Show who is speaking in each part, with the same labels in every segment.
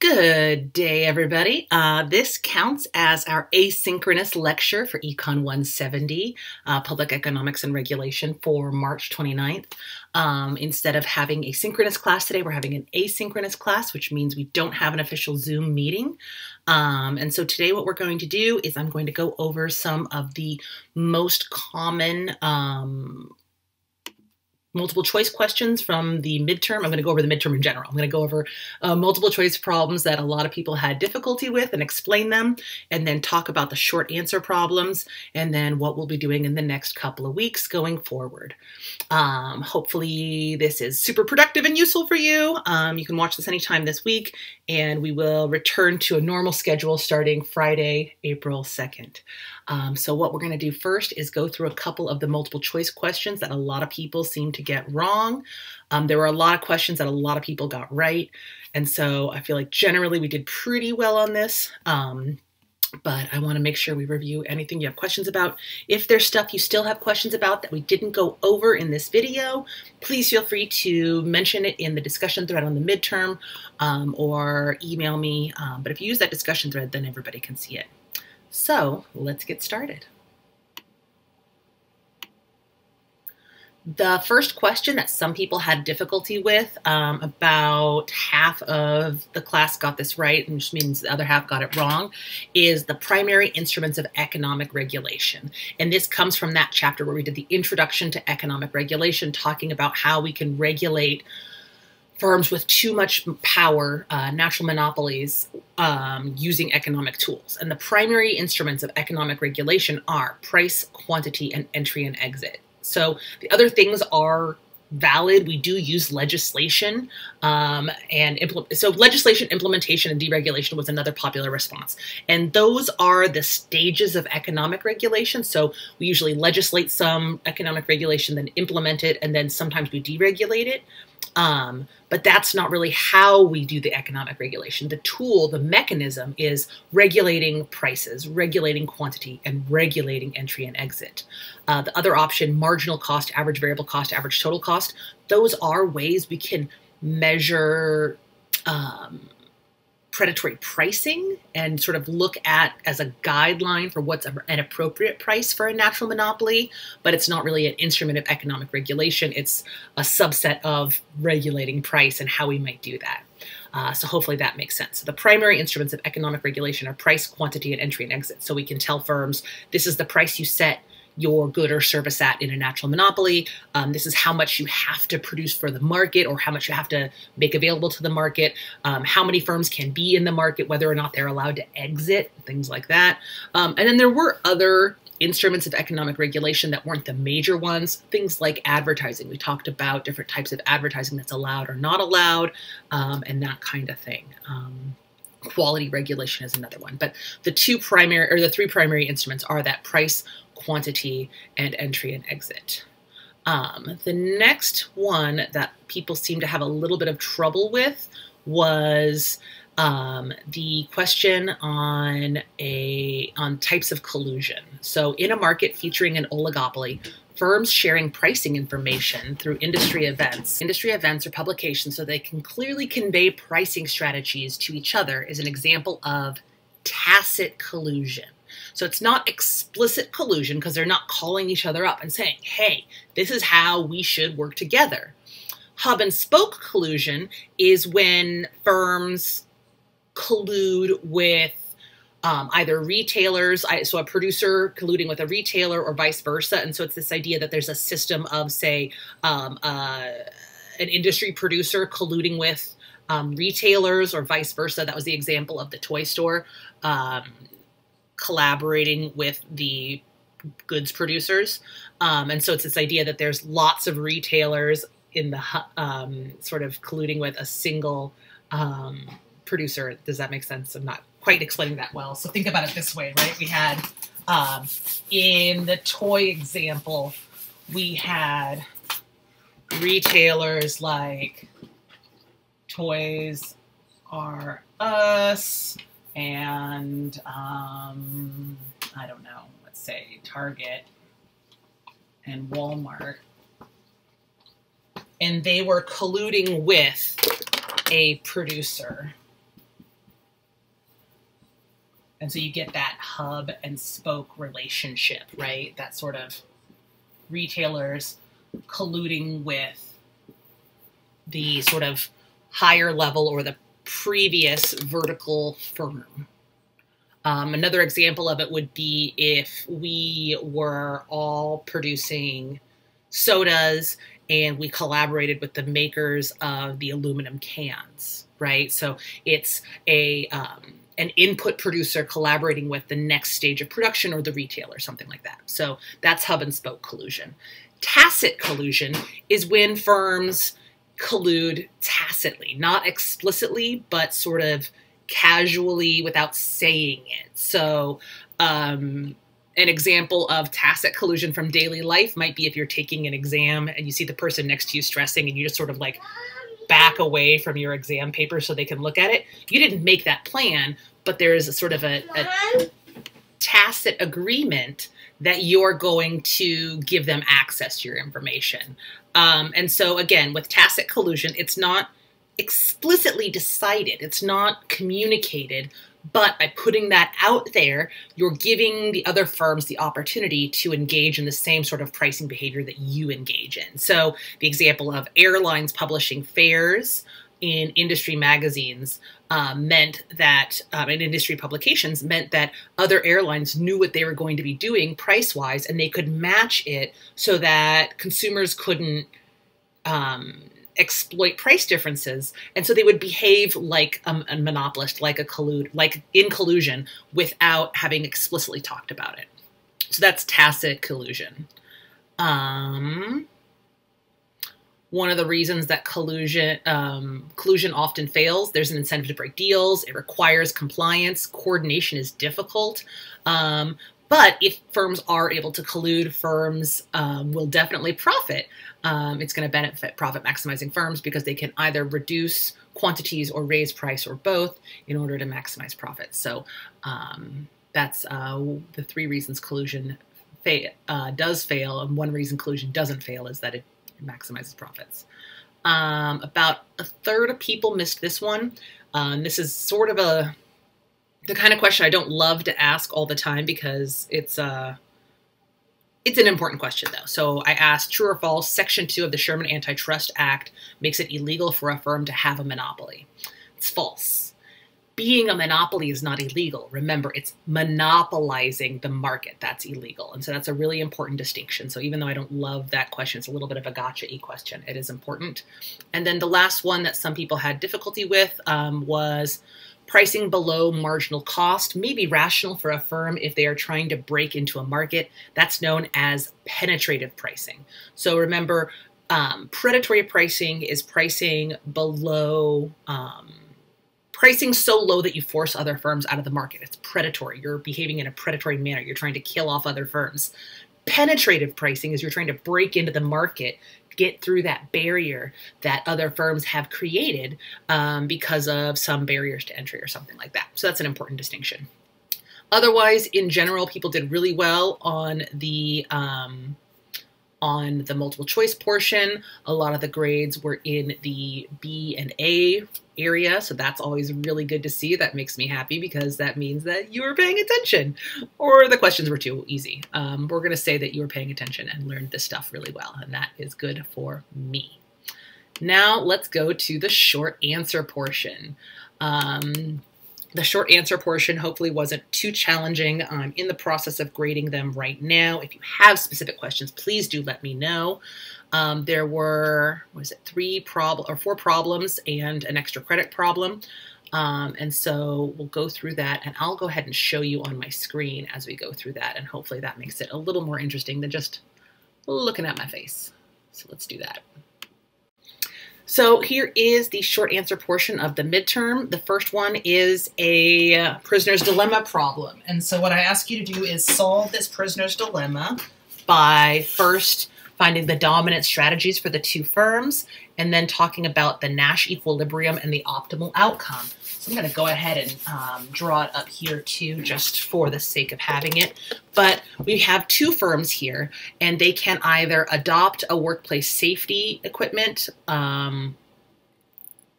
Speaker 1: Good day, everybody. Uh, this counts as our asynchronous lecture for Econ 170, uh, Public Economics and Regulation for March 29th. Um, instead of having a synchronous class today, we're having an asynchronous class, which means we don't have an official Zoom meeting. Um, and so today what we're going to do is I'm going to go over some of the most common um, multiple choice questions from the midterm. I'm going to go over the midterm in general. I'm going to go over uh, multiple choice problems that a lot of people had difficulty with and explain them, and then talk about the short answer problems, and then what we'll be doing in the next couple of weeks going forward. Um, hopefully, this is super productive and useful for you. Um, you can watch this anytime this week, and we will return to a normal schedule starting Friday, April 2nd. Um, so what we're going to do first is go through a couple of the multiple choice questions that a lot of people seem to get wrong. Um, there were a lot of questions that a lot of people got right. And so I feel like generally we did pretty well on this. Um, but I want to make sure we review anything you have questions about. If there's stuff you still have questions about that we didn't go over in this video, please feel free to mention it in the discussion thread on the midterm um, or email me. Um, but if you use that discussion thread, then everybody can see it. So let's get started. The first question that some people had difficulty with, um, about half of the class got this right, which means the other half got it wrong, is the primary instruments of economic regulation. And this comes from that chapter where we did the introduction to economic regulation, talking about how we can regulate firms with too much power, uh, natural monopolies, um, using economic tools. And the primary instruments of economic regulation are price, quantity, and entry and exit. So the other things are valid. We do use legislation um, and implement. So legislation implementation and deregulation was another popular response, and those are the stages of economic regulation. So we usually legislate some economic regulation, then implement it, and then sometimes we deregulate it. Um, but that's not really how we do the economic regulation. The tool, the mechanism is regulating prices, regulating quantity, and regulating entry and exit. Uh, the other option, marginal cost, average variable cost, average total cost, those are ways we can measure um, predatory pricing and sort of look at as a guideline for what's an appropriate price for a natural monopoly, but it's not really an instrument of economic regulation. It's a subset of regulating price and how we might do that. Uh, so hopefully that makes sense. So the primary instruments of economic regulation are price, quantity, and entry and exit. So we can tell firms this is the price you set your good or service at in a natural monopoly. Um, this is how much you have to produce for the market or how much you have to make available to the market, um, how many firms can be in the market, whether or not they're allowed to exit, things like that. Um, and then there were other instruments of economic regulation that weren't the major ones, things like advertising. We talked about different types of advertising that's allowed or not allowed, um, and that kind of thing um, quality regulation is another one. But the two primary or the three primary instruments are that price, quantity, and entry and exit. Um, the next one that people seem to have a little bit of trouble with was um, the question on a on types of collusion. So in a market featuring an oligopoly, firms sharing pricing information through industry events. Industry events or publications so they can clearly convey pricing strategies to each other is an example of tacit collusion. So it's not explicit collusion because they're not calling each other up and saying, hey, this is how we should work together. Hub and spoke collusion is when firms collude with um, either retailers, so a producer colluding with a retailer or vice versa. And so it's this idea that there's a system of, say, um, uh, an industry producer colluding with um, retailers or vice versa. That was the example of the toy store. Um, collaborating with the goods producers. Um, and so it's this idea that there's lots of retailers in the um, sort of colluding with a single producer. Does that make sense? I'm not quite explaining that well. So think about it this way, right? We had um, in the toy example, we had retailers like Toys R Us, and um, I don't know, let's say Target and Walmart, and they were colluding with a producer. And so you get that hub and spoke relationship, right? That sort of retailers colluding with the sort of higher level or the previous vertical firm. Um, another example of it would be if we were all producing sodas and we collaborated with the makers of the aluminum cans, right? So it's a um, an input producer collaborating with the next stage of production or the retailer, or something like that. So that's hub and spoke collusion. Tacit collusion is when firms collude tacitly, not explicitly, but sort of casually without saying it. So, um, an example of tacit collusion from daily life might be if you're taking an exam and you see the person next to you stressing and you just sort of like back away from your exam paper so they can look at it. You didn't make that plan, but there is a sort of a, a tacit agreement that you're going to give them access to your information. Um, and so, again, with tacit collusion, it's not explicitly decided, it's not communicated, but by putting that out there, you're giving the other firms the opportunity to engage in the same sort of pricing behavior that you engage in. So, the example of airlines publishing fares in industry magazines uh, meant that, um, in industry publications, meant that other airlines knew what they were going to be doing price wise and they could match it so that consumers couldn't. Um, exploit price differences and so they would behave like a, a monopolist like a collude like in collusion without having explicitly talked about it so that's tacit collusion um, one of the reasons that collusion um, collusion often fails. There's an incentive to break deals. It requires compliance. Coordination is difficult. Um, but if firms are able to collude, firms um, will definitely profit. Um, it's going to benefit profit maximizing firms because they can either reduce quantities or raise price or both in order to maximize profits. So um, that's uh, the three reasons collusion fa- uh, does fail, and one reason collusion doesn't fail is that it maximizes profits. Um, about a third of people missed this one. Um, this is sort of a the kind of question I don't love to ask all the time because it's uh it's an important question though. So I asked true or false, section 2 of the Sherman Antitrust Act makes it illegal for a firm to have a monopoly. Being a monopoly is not illegal. Remember, it's monopolizing the market that's illegal. And so that's a really important distinction. So even though I don't love that question, it's a little bit of a gotcha question. It is important. And then the last one that some people had difficulty with um, was Pricing below marginal cost may be rational for a firm if they are trying to break into a market. That's known as penetrative pricing. So remember, um, predatory pricing is pricing below. Um, pricing so low that you force other firms out of the market. It's predatory. You're behaving in a predatory manner. You're trying to kill off other firms. Penetrative pricing is you're trying to break into the market get through that barrier that other firms have created um, because of some barriers to entry or something like that. So that's an important distinction. Otherwise, in general, people did really well on the um, on the multiple choice portion. A lot of the grades were in the B and A area, so that's always really good to see. That makes me happy because that means that you were paying attention, or the questions were too easy. Um, we're going to say that you were paying attention and learned this stuff really well, and that is good for me. Now let's go to the short answer portion. Um, the short answer portion hopefully wasn't too challenging. I'm in the process of grading them right now. If you have specific questions, please do let me know. Um, there were, was it three problem or four problems and an extra credit problem. Um, and so we'll go through that and I'll go ahead and show you on my screen as we go through that. And hopefully that makes it a little more interesting than just looking at my face. So let's do that. So here is the short answer portion of the midterm. The first one is a prisoner's dilemma problem. And so what I ask you to do is solve this prisoner's dilemma by first finding the dominant strategies for the two firms and then talking about the Nash equilibrium and the optimal outcome. So I'm going to go ahead and um, draw it up here too, just for the sake of having it. But we have two firms here, and they can either adopt a workplace safety equipment, um,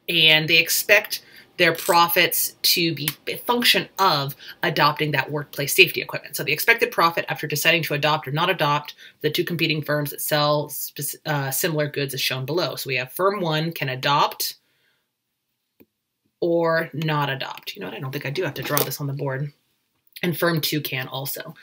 Speaker 1: and they expect their profits to be a function of adopting that workplace safety equipment. So the expected profit after deciding to adopt or not adopt the two competing firms that sell uh, similar goods is shown below. So we have firm one can adopt or not adopt. You know what? I don't think I do have to draw this on the board. And firm two can also.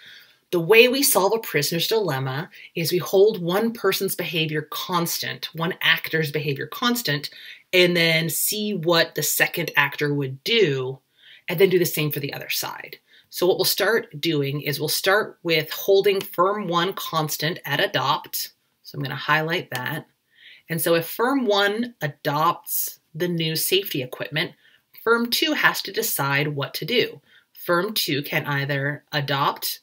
Speaker 1: The way we solve a prisoner's dilemma is we hold one person's behavior constant, one actor's behavior constant, and then see what the second actor would do, and then do the same for the other side. So, what we'll start doing is we'll start with holding firm one constant at adopt. So, I'm going to highlight that. And so, if firm one adopts the new safety equipment, firm two has to decide what to do. Firm two can either adopt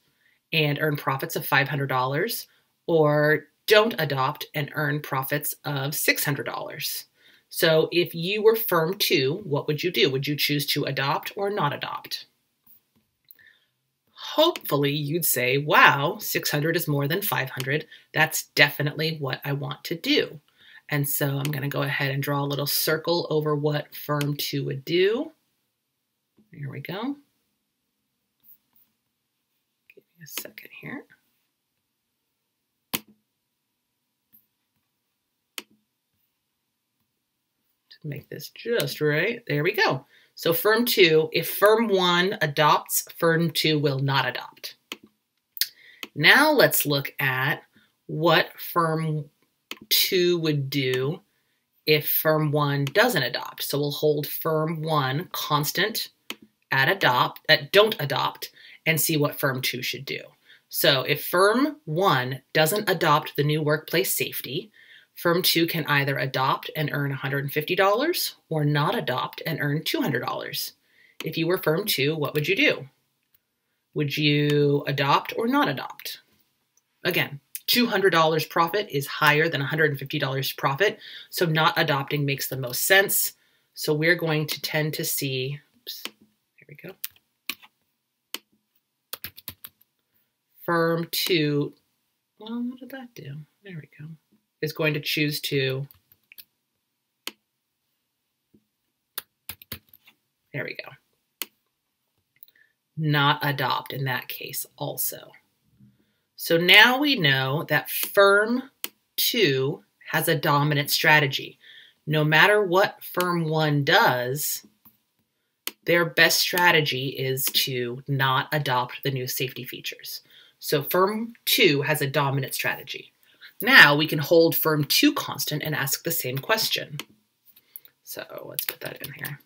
Speaker 1: and earn profits of $500 or don't adopt and earn profits of $600. So if you were firm two, what would you do? Would you choose to adopt or not adopt? Hopefully you'd say, wow, 600 is more than 500. That's definitely what I want to do. And so I'm going to go ahead and draw a little circle over what firm two would do. Here we go. Give me a second here. To make this just right, there we go. So firm two, if firm one adopts, firm two will not adopt. Now let's look at what firm two would do if firm one doesn't adopt. So we'll hold firm one constant at adopt, at don't adopt, and see what firm two should do. So if firm one doesn't adopt the new workplace safety, firm two can either adopt and earn $150 or not adopt and earn $200. If you were firm two, what would you do? Would you adopt or not adopt? Again, $200 profit is higher than $150 profit, so not adopting makes the most sense. So we're going to tend to see, oops, here we go. firm two, well, what did that do? There we go. Is going to choose to, there we go. Not adopt in that case also. So now we know that firm two has a dominant strategy. No matter what firm one does, their best strategy is to not adopt the new safety features. So firm 2 has a dominant strategy. Now we can hold firm 2 constant and ask the same question. So let's put that in here.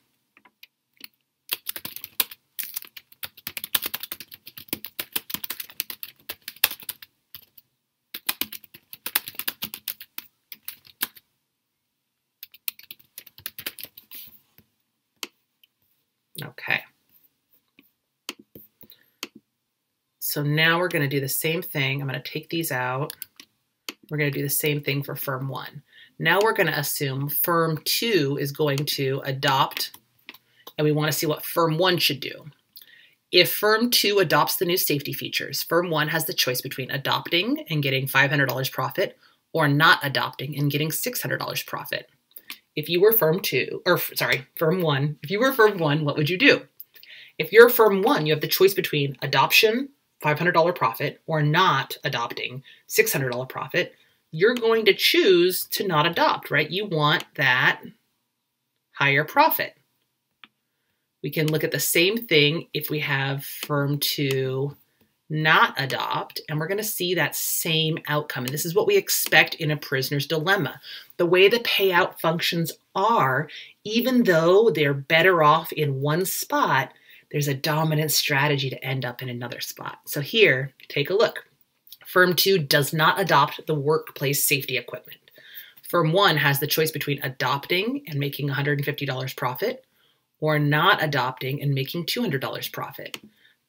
Speaker 1: Okay. So now we're going to do the same thing. I'm going to take these out. We're going to do the same thing for firm one. Now we're going to assume firm two is going to adopt, and we want to see what firm one should do. If firm two adopts the new safety features, firm one has the choice between adopting and getting $500 profit or not adopting and getting $600 profit. If you were firm two, or sorry, firm one, if you were firm one, what would you do? If you're firm one, you have the choice between adoption $500 profit or not adopting $600 profit, you're going to choose to not adopt, right? You want that higher profit. We can look at the same thing if we have firm to not adopt, and we're going to see that same outcome. And this is what we expect in a prisoner's dilemma. The way the payout functions are, even though they're better off in one spot, there's a dominant strategy to end up in another spot. So here, take a look. Firm 2 does not adopt the workplace safety equipment. Firm 1 has the choice between adopting and making $150 profit or not adopting and making $200 profit.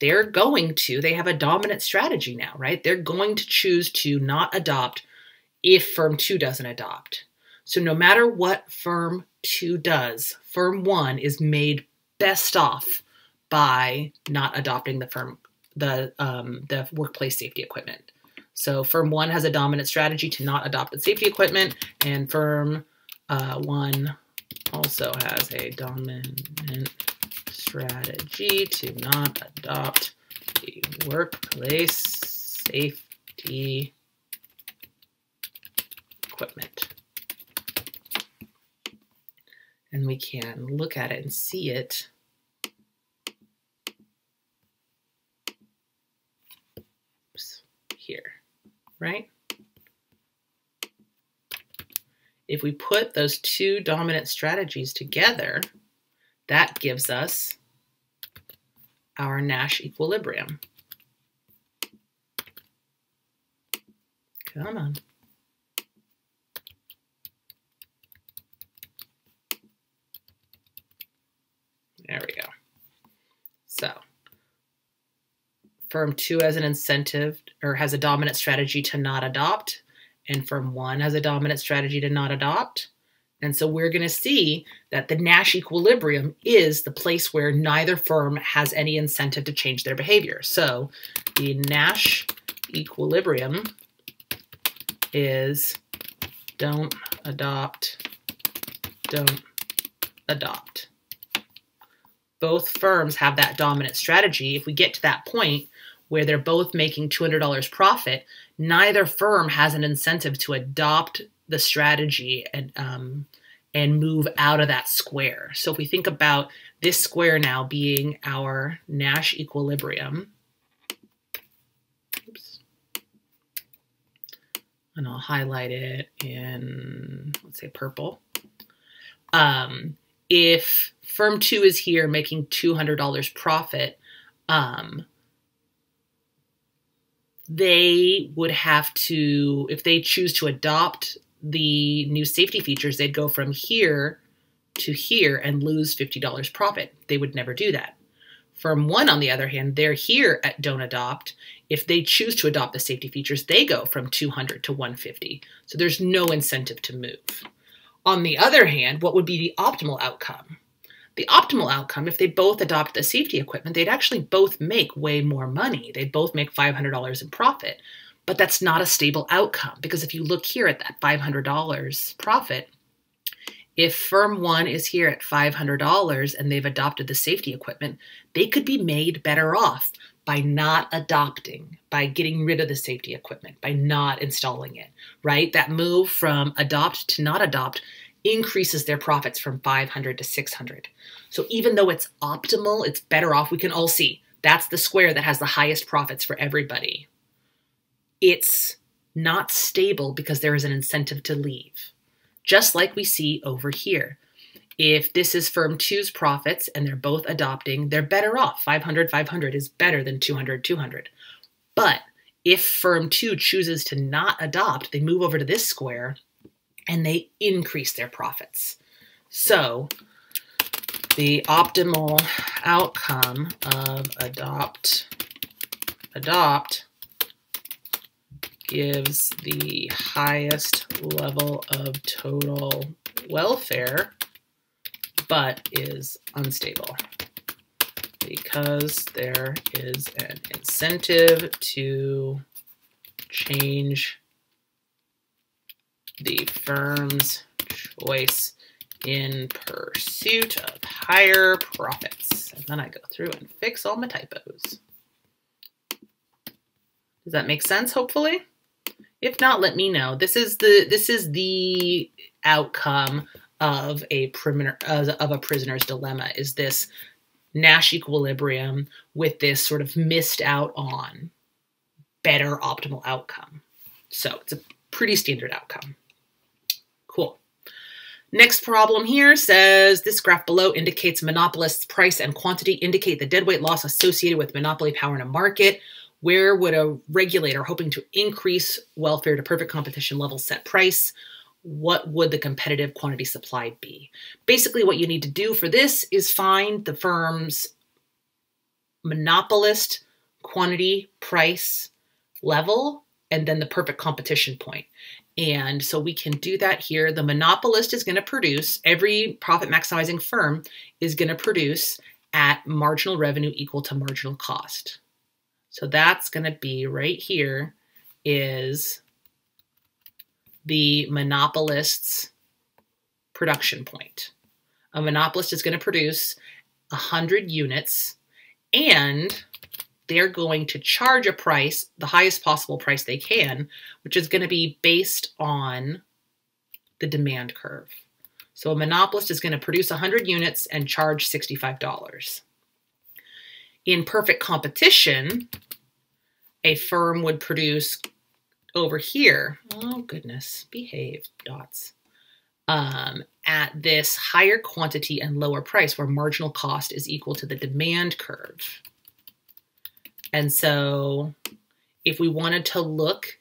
Speaker 1: They're going to, they have a dominant strategy now, right? They're going to choose to not adopt if firm 2 doesn't adopt. So no matter what firm 2 does, firm 1 is made best off by not adopting the firm the um, the workplace safety equipment. So firm one has a dominant strategy to not adopt the safety equipment, and firm uh, one also has a dominant strategy to not adopt the workplace safety equipment. And we can look at it and see it. Oops, here, right? If we put those two dominant strategies together, that gives us our Nash equilibrium. Come on. There we go. So firm two has an incentive or has a dominant strategy to not adopt, and firm one has a dominant strategy to not adopt. And so we're going to see that the Nash equilibrium is the place where neither firm has any incentive to change their behavior. So the Nash equilibrium is don't adopt, don't adopt both firms have that dominant strategy, if we get to that point where they're both making $200 profit, neither firm has an incentive to adopt the strategy and um, and move out of that square. So if we think about this square now being our Nash equilibrium, oops, and I'll highlight it in let's say purple. Um, if firm two is here making $200 profit, um, they would have to, if they choose to adopt the new safety features, they'd go from here to here and lose $50 profit. They would never do that. Firm one, on the other hand, they're here at Don't Adopt. If they choose to adopt the safety features, they go from 200 to 150. So there's no incentive to move. On the other hand, what would be the optimal outcome? The optimal outcome, if they both adopt the safety equipment, they'd actually both make way more money. They'd both make $500 in profit. But that's not a stable outcome because if you look here at that $500 profit, if firm one is here at $500 and they've adopted the safety equipment, they could be made better off by not adopting, by getting rid of the safety equipment, by not installing it, right? That move from adopt to not adopt increases their profits from 500 to 600. So even though it's optimal, it's better off. We can all see that's the square that has the highest profits for everybody. It's not stable because there is an incentive to leave, just like we see over here. If this is firm two's profits and they're both adopting, they're better off. 500, 500 is better than 200, 200. But if firm two chooses to not adopt, they move over to this square and they increase their profits. So the optimal outcome of adopt adopt gives the highest level of total welfare but is unstable because there is an incentive to change the firm's choice in pursuit of higher profits. And then I go through and fix all my typos. Does that make sense, hopefully? If not, let me know. This is the this is the outcome of a prisoner of a prisoner's dilemma is this Nash equilibrium with this sort of missed out on better optimal outcome. So it's a pretty standard outcome. Next problem here says this graph below indicates monopolists' price and quantity indicate the deadweight loss associated with monopoly power in a market. Where would a regulator hoping to increase welfare to perfect competition level set price? What would the competitive quantity supply be? Basically, what you need to do for this is find the firm's monopolist quantity price level and then the perfect competition point. And so we can do that here. The monopolist is going to produce, every profit maximizing firm is going to produce at marginal revenue equal to marginal cost. So that's going to be right here is the monopolist's production point. A monopolist is going to produce 100 units and they're going to charge a price, the highest possible price they can, which is going to be based on the demand curve. So a monopolist is going to produce 100 units and charge $65. In perfect competition, a firm would produce over here, oh goodness, behave dots, um, at this higher quantity and lower price where marginal cost is equal to the demand curve. And so if we wanted to look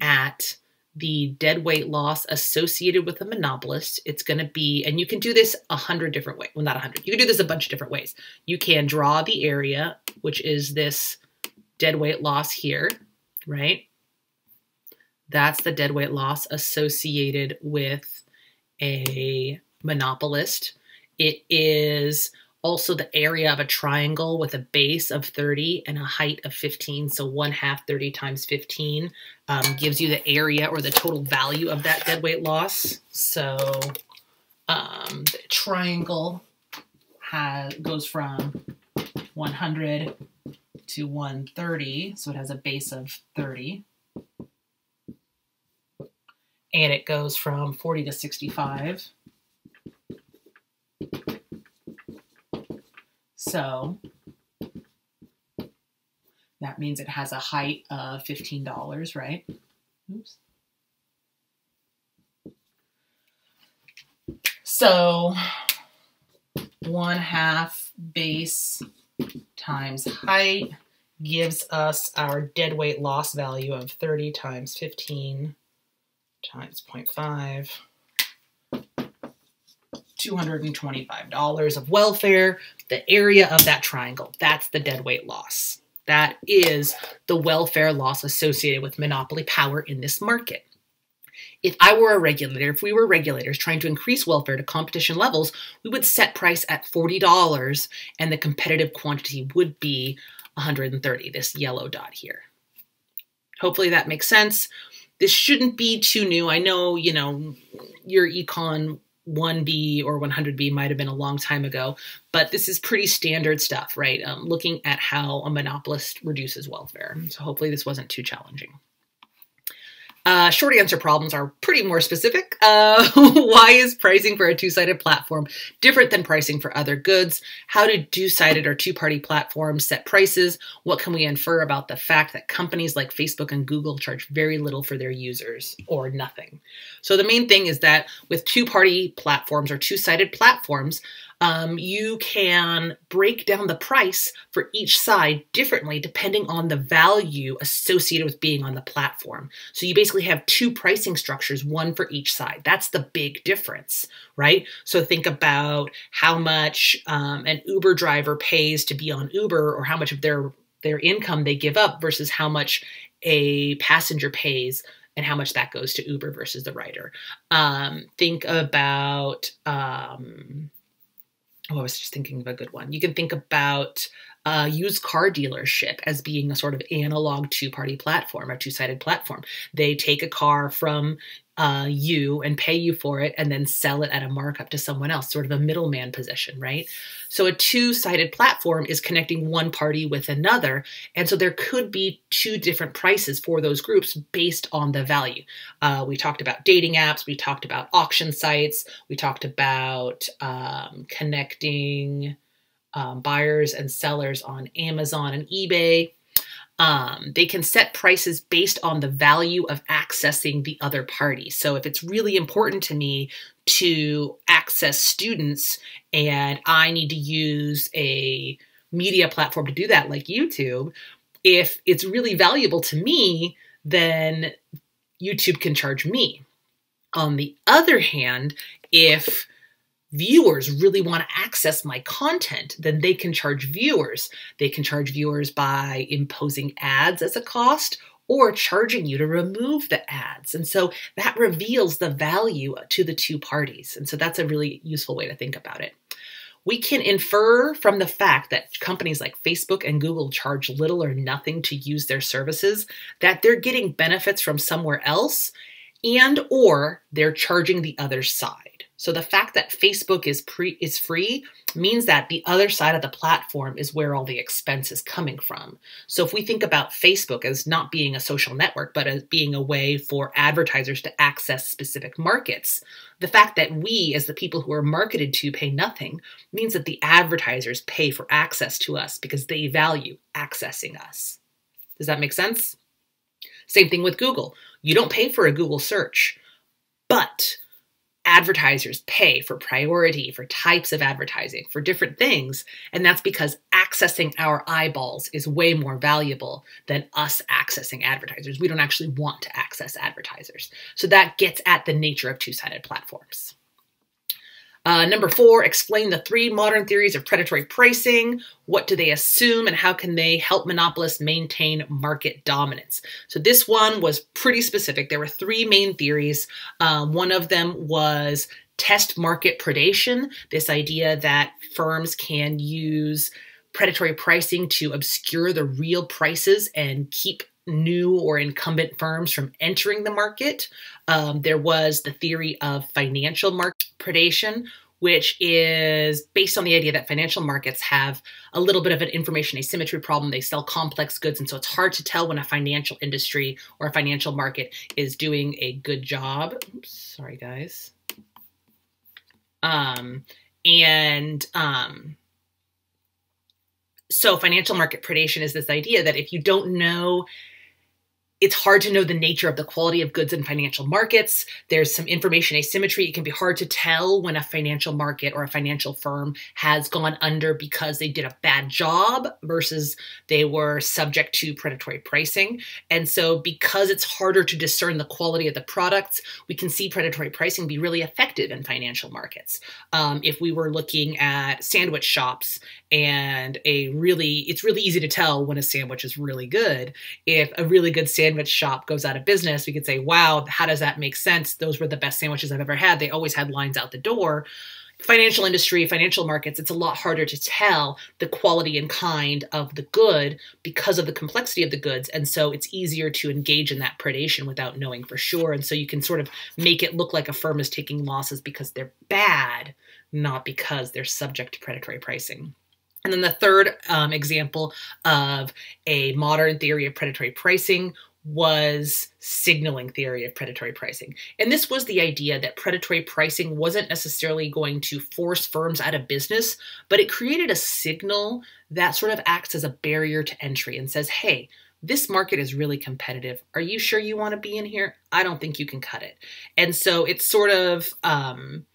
Speaker 1: at the dead weight loss associated with a monopolist, it's going to be, and you can do this a hundred different ways. Well, not a hundred. You can do this a bunch of different ways. You can draw the area, which is this dead weight loss here, right? That's the dead weight loss associated with a monopolist. It is also the area of a triangle with a base of 30 and a height of 15. So one half 30 times 15 um, gives you the area or the total value of that dead weight loss. So um, the triangle has, goes from 100 to 130. So it has a base of 30. And it goes from 40 to 65. So that means it has a height of $15, right? Oops. So one half base times height gives us our dead weight loss value of 30 times 15 times 0.5. $225 of welfare, the area of that triangle. That's the deadweight loss. That is the welfare loss associated with monopoly power in this market. If I were a regulator, if we were regulators trying to increase welfare to competition levels, we would set price at $40 and the competitive quantity would be 130, this yellow dot here. Hopefully that makes sense. This shouldn't be too new. I know, you know, your econ 1B or 100B might have been a long time ago, but this is pretty standard stuff, right? Um, looking at how a monopolist reduces welfare. So hopefully this wasn't too challenging. Uh, short answer problems are pretty more specific. Uh, why is pricing for a two-sided platform different than pricing for other goods? How do two-sided or two-party platforms set prices? What can we infer about the fact that companies like Facebook and Google charge very little for their users or nothing? So the main thing is that with two-party platforms or two-sided platforms, um, you can break down the price for each side differently depending on the value associated with being on the platform. So you basically have two pricing structures, one for each side. That's the big difference, right? So think about how much um, an Uber driver pays to be on Uber or how much of their their income they give up versus how much a passenger pays and how much that goes to Uber versus the rider. Um, think about um, oh, I was just thinking of a good one. You can think about a used car dealership as being a sort of analog two party platform, a two sided platform. They take a car from uh, you and pay you for it and then sell it at a markup to someone else, sort of a middleman position, right? So a two sided platform is connecting one party with another. And so there could be two different prices for those groups based on the value. Uh, we talked about dating apps, we talked about auction sites, we talked about um, connecting um, buyers and sellers on Amazon and eBay. Um, they can set prices based on the value of accessing the other party. So if it's really important to me to access students and I need to use a media platform to do that, like YouTube, if it's really valuable to me, then YouTube can charge me. On the other hand, if viewers really want to access my content, then they can charge viewers. They can charge viewers by imposing ads as a cost or charging you to remove the ads. And so that reveals the value to the two parties. And so that's a really useful way to think about it. We can infer from the fact that companies like Facebook and Google charge little or nothing to use their services that they're getting benefits from somewhere else and or they're charging the other side. So the fact that Facebook is pre is free means that the other side of the platform is where all the expense is coming from. So if we think about Facebook as not being a social network but as being a way for advertisers to access specific markets, the fact that we as the people who are marketed to pay nothing means that the advertisers pay for access to us because they value accessing us. Does that make sense? Same thing with Google. You don't pay for a Google search, but advertisers pay for priority, for types of advertising, for different things. And that's because accessing our eyeballs is way more valuable than us accessing advertisers. We don't actually want to access advertisers. So that gets at the nature of two sided platforms. Uh, number four, explain the three modern theories of predatory pricing. What do they assume and how can they help monopolists maintain market dominance? So, this one was pretty specific. There were three main theories. Um, one of them was test market predation, this idea that firms can use predatory pricing to obscure the real prices and keep new or incumbent firms from entering the market. Um, there was the theory of financial market predation, which is based on the idea that financial markets have a little bit of an information asymmetry problem. They sell complex goods, and so it's hard to tell when a financial industry or a financial market is doing a good job. Oops, sorry, guys. Um, and um, so financial market predation is this idea that if you don't know it's hard to know the nature of the quality of goods in financial markets. There's some information asymmetry. It can be hard to tell when a financial market or a financial firm has gone under because they did a bad job versus they were subject to predatory pricing. And so, because it's harder to discern the quality of the products, we can see predatory pricing be really effective in financial markets. Um, if we were looking at sandwich shops and a really, it's really easy to tell when a sandwich is really good. If a really good sandwich sandwich shop goes out of business, we could say, wow, how does that make sense? Those were the best sandwiches I've ever had. They always had lines out the door. Financial industry, financial markets, it's a lot harder to tell the quality and kind of the good because of the complexity of the goods. And so it's easier to engage in that predation without knowing for sure. And so you can sort of make it look like a firm is taking losses because they're bad, not because they're subject to predatory pricing. And then the third um, example of a modern theory of predatory pricing was signaling theory of predatory pricing. And this was the idea that predatory pricing wasn't necessarily going to force firms out of business, but it created a signal that sort of acts as a barrier to entry and says, hey, this market is really competitive. Are you sure you want to be in here? I don't think you can cut it. And so it's sort of um,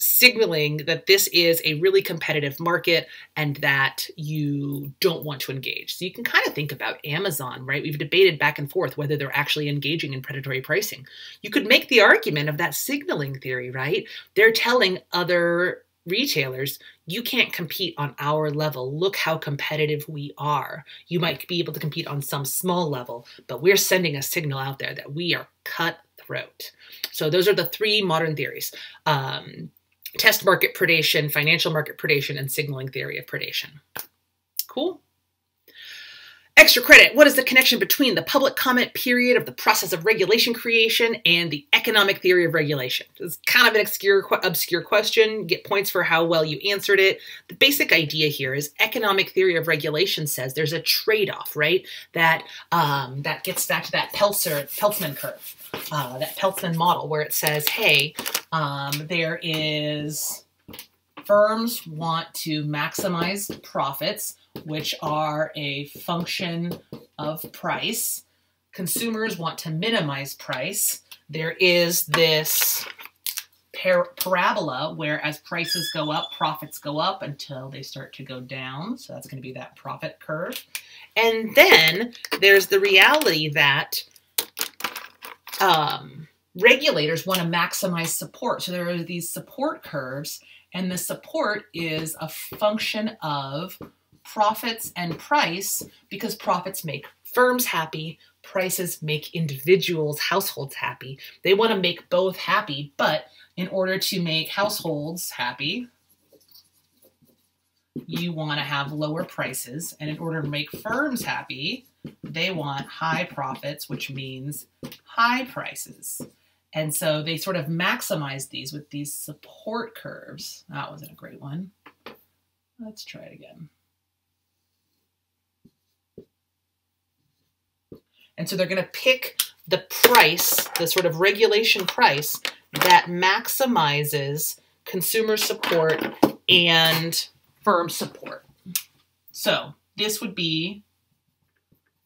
Speaker 1: signaling that this is a really competitive market and that you don't want to engage. So you can kind of think about Amazon, right? We've debated back and forth whether they're actually engaging in predatory pricing. You could make the argument of that signaling theory, right? They're telling other retailers, you can't compete on our level. Look how competitive we are. You might be able to compete on some small level, but we're sending a signal out there that we are cutthroat. So those are the three modern theories. Um, test market predation, financial market predation, and signaling theory of predation. Cool. Extra credit. What is the connection between the public comment period of the process of regulation creation and the economic theory of regulation? It's kind of an obscure, obscure question. Get points for how well you answered it. The basic idea here is economic theory of regulation says there's a trade-off, right? That um, that gets back to that Peltzer Peltzman curve uh, that Peltzman model where it says, hey, um, there is firms want to maximize profits, which are a function of price. Consumers want to minimize price. There is this par- parabola where as prices go up, profits go up until they start to go down. So that's going to be that profit curve. And then there's the reality that um, regulators want to maximize support. So there are these support curves, and the support is a function of profits and price because profits make firms happy, prices make individuals, households happy. They want to make both happy, but in order to make households happy, you want to have lower prices. And in order to make firms happy, they want high profits, which means high prices. And so they sort of maximize these with these support curves. That wasn't a great one. Let's try it again. And so they're going to pick the price, the sort of regulation price that maximizes consumer support and firm support. So this would be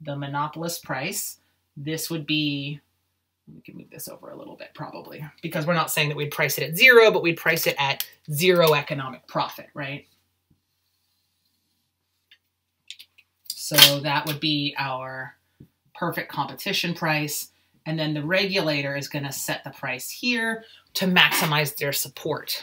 Speaker 1: the monopolist price. This would be, we can move this over a little bit probably, because we're not saying that we'd price it at zero, but we'd price it at zero economic profit, right? So that would be our perfect competition price. And then the regulator is going to set the price here to maximize their support.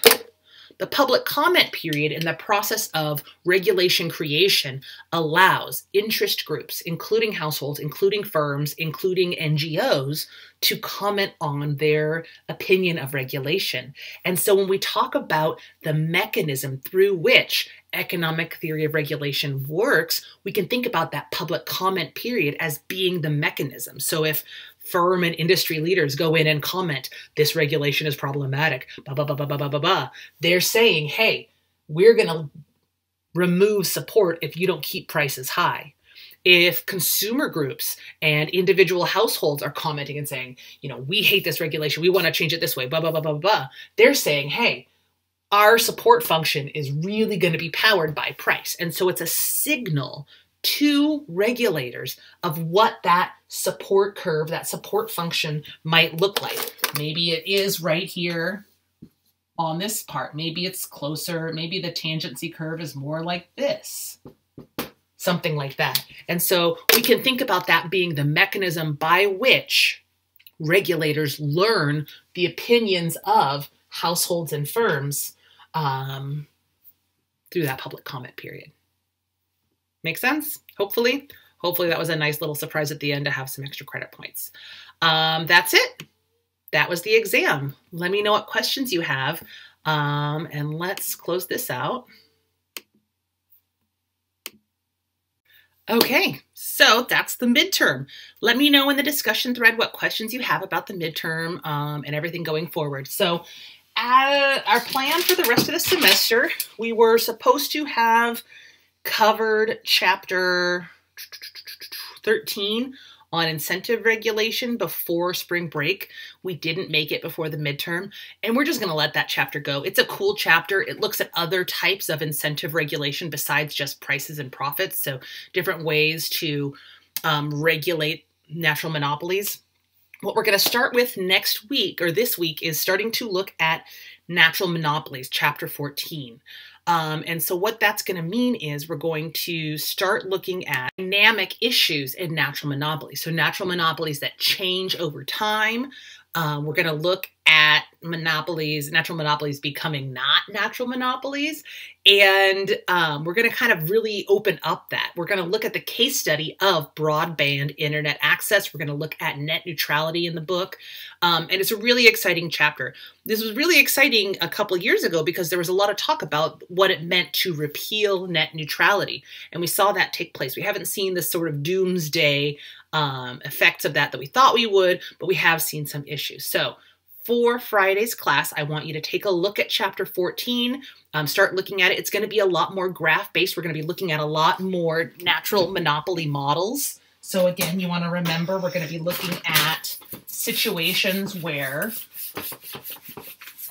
Speaker 1: The public comment period in the process of regulation creation allows interest groups, including households, including firms, including NGOs, to comment on their opinion of regulation. And so when we talk about the mechanism through which economic theory of regulation works, we can think about that public comment period as being the mechanism. So if firm and industry leaders go in and comment, this regulation is problematic, blah, blah, blah, blah, blah, blah, blah, they're saying, hey, we're going to remove support if you don't keep prices high. If consumer groups and individual households are commenting and saying, you know, we hate this regulation, we want to change it this way, blah, blah, blah, blah, blah, they're saying, hey, our support function is really going to be powered by price. And so it's a signal to regulators of what that support curve, that support function might look like. Maybe it is right here on this part. Maybe it's closer. Maybe the tangency curve is more like this. Something like that. And so we can think about that being the mechanism by which regulators learn the opinions of households and firms um, through that public comment period. Make sense? Hopefully. Hopefully that was a nice little surprise at the end to have some extra credit points. Um, that's it. That was the exam. Let me know what questions you have. Um, and let's close this out. Okay, so that's the midterm. Let me know in the discussion thread what questions you have about the midterm um, and everything going forward. So our plan for the rest of the semester, we were supposed to have covered chapter 13 on incentive regulation before spring break. We didn't make it before the midterm, and we're just going to let that chapter go. It's a cool chapter. It looks at other types of incentive regulation besides just prices and profits, so different ways to um, regulate natural monopolies. What we're going to start with next week or this week is starting to look at natural monopolies, chapter 14. Um, and so, what that's going to mean is we're going to start looking at dynamic issues in natural monopolies. So, natural monopolies that change over time. Um, we're going to look at monopolies, natural monopolies becoming not natural monopolies. And um, we're going to kind of really open up that. We're going to look at the case study of broadband internet access. We're going to look at net neutrality in the book. Um, and it's a really exciting chapter. This was really exciting a couple years ago because there was a lot of talk about what it meant to repeal net neutrality. And we saw that take place. We haven't seen the sort of doomsday um, effects of that that we thought we would, but we have seen some issues. So, for Friday's class, I want you to take a look at chapter 14, um, start looking at it. It's going to be a lot more graph based. We're going to be looking at a lot more natural monopoly models. So, again, you want to remember we're going to be looking at situations where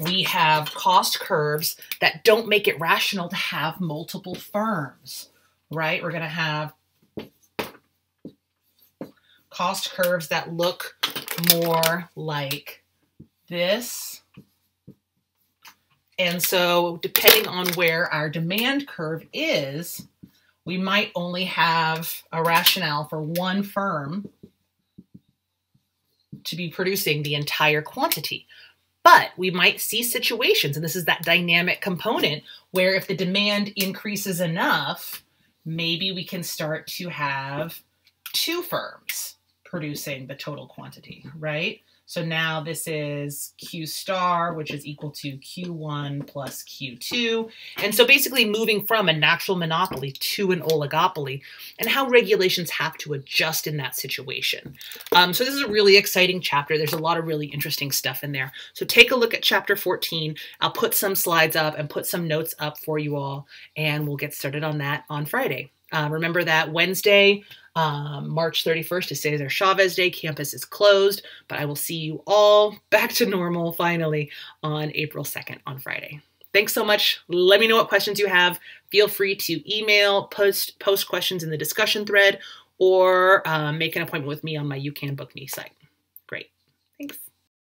Speaker 1: we have cost curves that don't make it rational to have multiple firms, right? We're going to have cost curves that look more like this. And so depending on where our demand curve is, we might only have a rationale for one firm to be producing the entire quantity. But we might see situations, and this is that dynamic component, where if the demand increases enough, maybe we can start to have two firms producing the total quantity, right? So now this is Q star, which is equal to Q1 plus Q2. And so basically moving from a natural monopoly to an oligopoly and how regulations have to adjust in that situation. Um, so this is a really exciting chapter. There's a lot of really interesting stuff in there. So take a look at chapter 14. I'll put some slides up and put some notes up for you all, and we'll get started on that on Friday. Uh, remember that Wednesday, um, March 31st is Cesar Chavez Day. Campus is closed, but I will see you all back to normal finally on April 2nd on Friday. Thanks so much. Let me know what questions you have. Feel free to email, post post questions in the discussion thread, or uh, make an appointment with me on my You Can Book Me site.